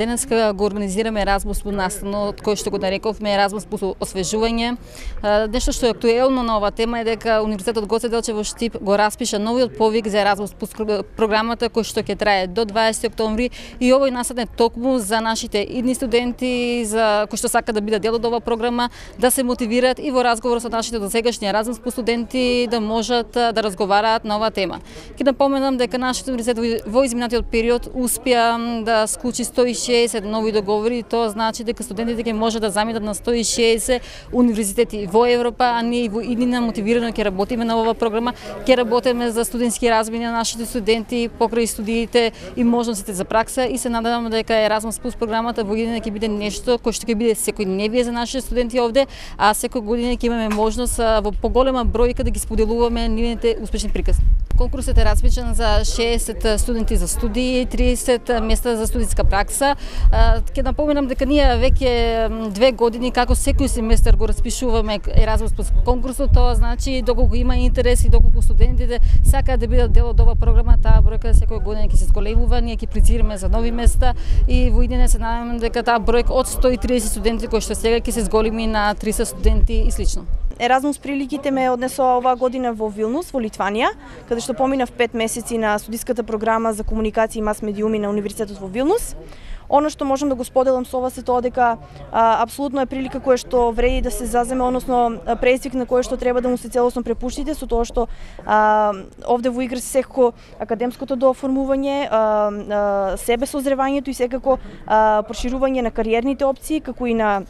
Денеска го организираме Еразмус по настанот, кој што го нарековме Еразмус по освежување. Нешто што е актуелно на оваа тема е дека Универзитетот Гоце Делчево Штип го распиша новиот повик за Еразмус по програмата кој што ќе трае до 20 октомври и овој насад е токму за нашите идни студенти за кои што сака да бидат дел од оваа програма да се мотивираат и во разговор со нашите досегашни Еразмус по студенти да можат да разговараат на оваа тема. Ќе напоменам дека нашиот универзитет во изминатиот период успеа да склучи 160 нови договори, тоа значи дека студентите ќе може да заминат на 160 универзитети во Европа, а ние и во иднина мотивирано ќе работиме на оваа програма, ќе работиме за студентски размени на нашите студенти покрај студиите и можностите за пракса и се надевам дека Erasmus Plus програмата во иднина ќе биде нешто кој што ќе биде секојдневие за нашите студенти овде, а секој година ќе имаме можност во поголема бројка да ги споделуваме нивните успешни приказни. Конкурсот е распичен за 60 студенти за студии, 30 места за студиска пракса. Ке напоменам дека ние веќе две години како секој семестар го распишуваме Еразмус плюс конкурсот, тоа значи доколку има интерес и доколку студентите сакаат да бидат дел од оваа програма, таа бројка секој година ќе се зголемува, ние ќе прицираме за нови места и во идене се надевам дека таа бројка од 130 студенти кои што сега ќе се зголеми на 300 студенти и слично. Еразмус приликите ме однесоа оваа година во Вилнус, во Литванија, каде што поминав пет месеци на студиската програма за комуникација и мас медиуми на Универзитетот во Вилнус. Оно што можам да го споделам со вас е тоа дека а, апсолутно е прилика која што вреди да се заземе, односно преизвик на кој што треба да му се целосно препуштите со тоа што а, овде во игра се секако академското дооформување, а, а, себе созревањето и секако а, проширување на кариерните опции, како и на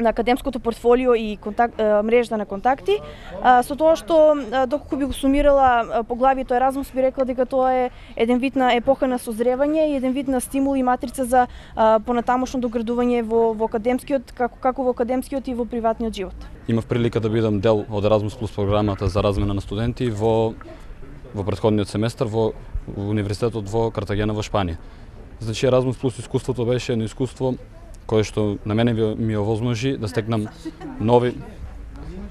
на академското портфолио и контакт, мрежа на контакти. Со тоа што, доколку би го сумирала поглавието Еразмус, би рекла дека тоа е еден вид на епоха на созревање и еден вид на стимул и матрица за понатамошно доградување во, во академскиот, како, како во академскиот и во приватниот живот. Имав прилика да бидам дел од Еразмус плюс програмата за размена на студенти во во претходниот семестар во, во универзитетот во Картагена во Шпанија. Значи Еразмус плюс искуството беше едно искуство кое што на мене ми овозможи да стекнам нови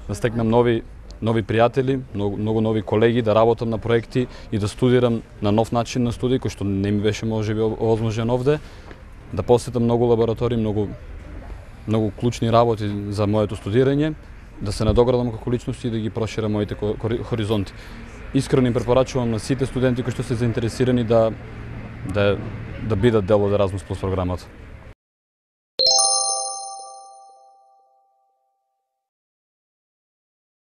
да стекнам нови нови пријатели, многу, многу нови колеги, да работам на проекти и да студирам на нов начин на студии, кој што не ми беше можеби овозможен овде, да посетам многу лаборатории, многу многу клучни работи за моето студирање, да се надоградам како личност и да ги проширам моите хоризонти. Искрено им препорачувам на сите студенти кои што се заинтересирани да да да бидат дел од Erasmus Plus програмата.